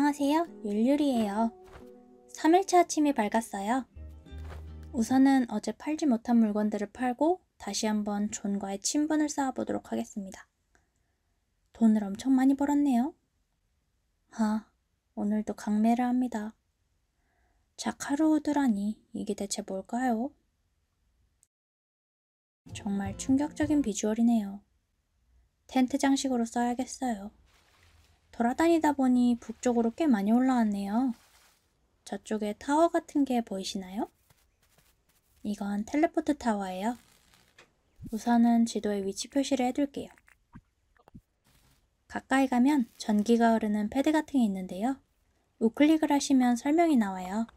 안녕하세요. 율율이에요. 3일차 아침이 밝았어요. 우선은 어제 팔지 못한 물건들을 팔고 다시 한번 존과의 친분을 쌓아보도록 하겠습니다. 돈을 엄청 많이 벌었네요. 아, 오늘도 강매를 합니다. 자카르우드라니 이게 대체 뭘까요? 정말 충격적인 비주얼이네요. 텐트 장식으로 써야겠어요. 돌아다니다 보니 북쪽으로 꽤 많이 올라왔네요. 저쪽에 타워 같은 게 보이시나요? 이건 텔레포트 타워예요. 우선은 지도에 위치 표시를 해둘게요. 가까이 가면 전기가 흐르는 패드 같은 게 있는데요. 우클릭을 하시면 설명이 나와요.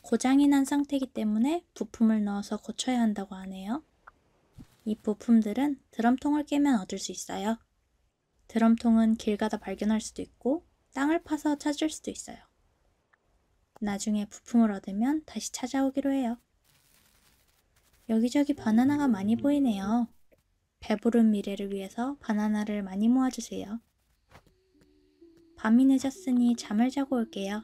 고장이 난 상태이기 때문에 부품을 넣어서 고쳐야 한다고 하네요. 이 부품들은 드럼통을 깨면 얻을 수 있어요. 드럼통은 길 가다 발견할 수도 있고 땅을 파서 찾을 수도 있어요. 나중에 부품을 얻으면 다시 찾아오기로 해요. 여기저기 바나나가 많이 보이네요. 배부른 미래를 위해서 바나나를 많이 모아주세요. 밤이 늦었으니 잠을 자고 올게요.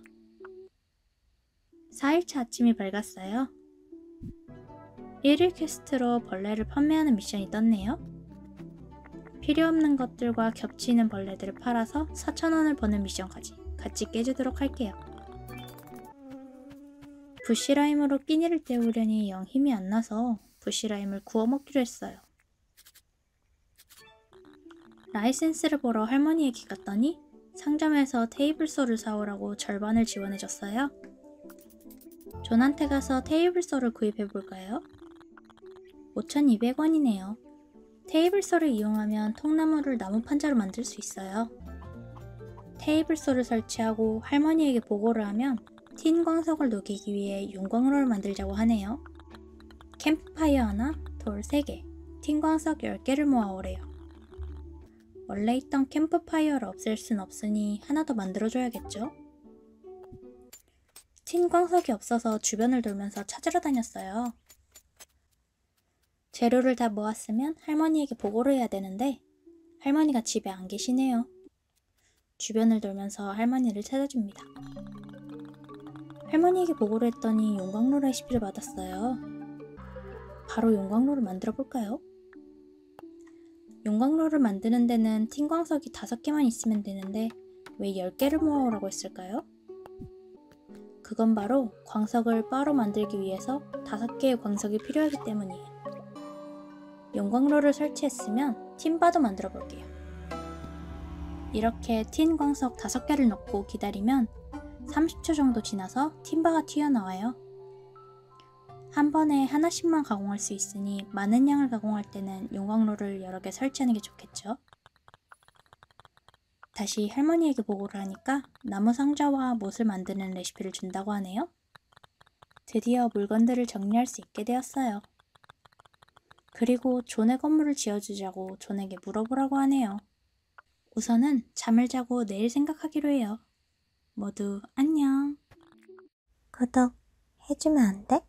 4일차 아침이 밝았어요. 1일 quest로 벌레를 판매하는 미션이 떴네요. 필요 없는 것들과 겹치는 벌레들을 팔아서 4,000원을 버는 미션까지 같이 깨주도록 할게요. bush lime으로 끼니를 때우려니 영 힘이 안 나서 bush lime을 구워 먹기로 했어요. 라이센스를 보러 할머니에게 갔더니 상점에서 table saw를 사오라고 절반을 지원해줬어요. 존한테 가서 table saw를 구입해볼까요? 5,200원이네요. table saw를 이용하면 통나무를 나무 판자로 만들 수 있어요. table saw를 설치하고 할머니에게 보고를 하면 tin 광석을 녹이기 위해 용광로를 만들자고 하네요. 캠프파이어 하나, 돌 3개, tin 광석 10개를 모아 오래요. 원래 있던 캠프파이어를 없앨 순 없으니 하나 더 만들어줘야겠죠? 틴 광석이 없어서 주변을 돌면서 찾으러 다녔어요. 재료를 다 모았으면 할머니에게 보고를 해야 되는데 할머니가 집에 안 계시네요. 주변을 돌면서 할머니를 찾아줍니다. 할머니에게 보고를 했더니 용광로 레시피를 받았어요. 바로 용광로를 만들어 볼까요? 용광로를 만드는 데는 틴광석이 5개만 있으면 되는데 왜 10개를 모아오라고 했을까요? 그건 바로 광석을 바로 만들기 위해서 5개의 광석이 필요하기 때문이에요. 용광로를 설치했으면 틴바도 만들어 볼게요. 이렇게 틴 광석 5개를 넣고 기다리면 30초 정도 지나서 틴바가 튀어나와요. 한 번에 하나씩만 가공할 수 있으니 많은 양을 가공할 때는 용광로를 여러 개 설치하는 게 좋겠죠. 다시 할머니에게 보고를 하니까 나무 상자와 못을 만드는 레시피를 준다고 하네요. 드디어 물건들을 정리할 수 있게 되었어요. 그리고 존의 건물을 지어주자고 존에게 물어보라고 하네요. 우선은 잠을 자고 내일 생각하기로 해요. 모두 안녕. 구독 해주면 안 돼?